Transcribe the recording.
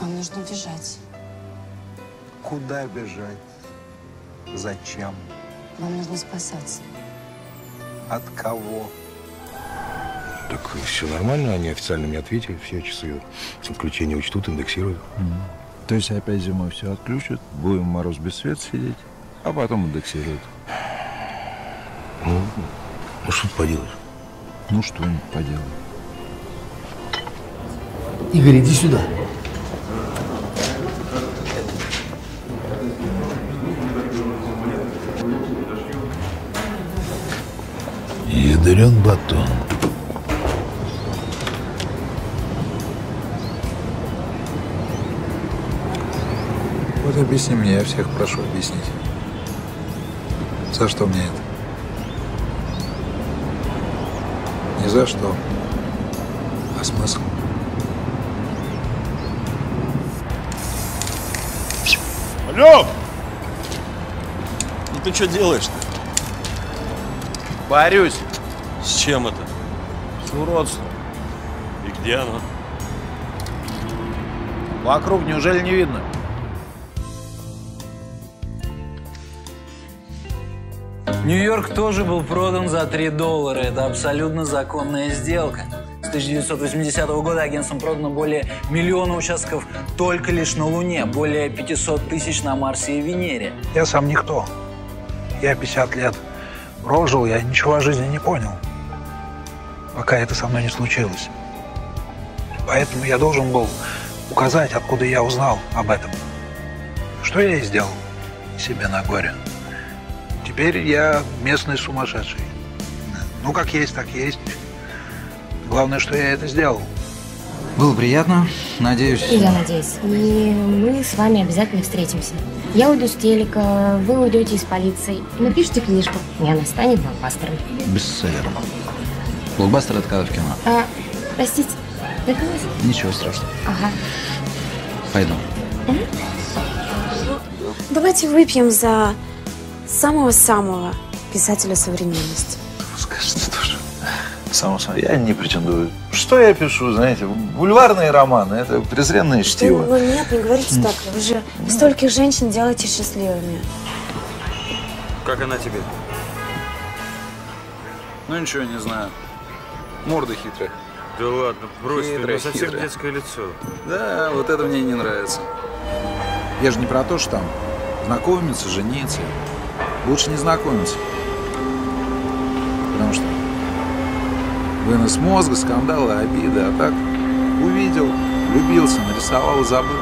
Вам нужно бежать. Куда бежать? Зачем? Вам нужно спасаться. От кого? Так все нормально, они официально мне ответили, все часы отключения учтут, индексируют. То есть опять зимой все отключат, будем мороз без света сидеть, а потом индексируют. Ну, ну что ты поделаешь? Ну что-нибудь поделаем. Игорь, иди сюда. Ядрен батон. Вот объясни мне, я всех прошу объяснить. За что мне это? Не за что, а смысл. Алло! Ну ты что делаешь-то? Борюсь С чем это? с уродством. И где оно? Вокруг неужели не видно? Нью-Йорк тоже был продан за 3 доллара. Это абсолютно законная сделка. С 1980 года агентством продано более миллиона участков только лишь на Луне, более 500 тысяч на Марсе и Венере. Я сам никто. Я 50 лет прожил, я ничего о жизни не понял, пока это со мной не случилось. Поэтому я должен был указать, откуда я узнал об этом. Что я и сделал себе на горе. Теперь я местный сумасшедший. Ну, как есть, так есть. Главное, что я это сделал. Было приятно. Надеюсь... И я надеюсь. И мы с вами обязательно встретимся. Я уйду с телека, вы уйдете из полиции. Напишите книжку, и она станет блокбастером. Бестселлером. Блокбастер это когда в кино. А, простите, напилась? Ничего страшного. Ага. Пойду. Давайте выпьем за самого-самого писателя современности. Скажите тоже. Само собой, я не претендую. Что я пишу, знаете, бульварные романы, это презренное чтиво. Ну нет, не говорите так. Вы же стольких женщин делаете счастливыми. Как она тебе? Ну ничего, не знаю. Морда хитрая. Да ладно, брось, ты, Хитрая, ну совсем хитрая. детское лицо. Да, вот это мне не нравится. Я же не про то, что там знакомиться, жениться. Лучше не знакомиться. Потому что вынос мозга, скандалы, обиды, а так увидел, влюбился, нарисовал и забыл.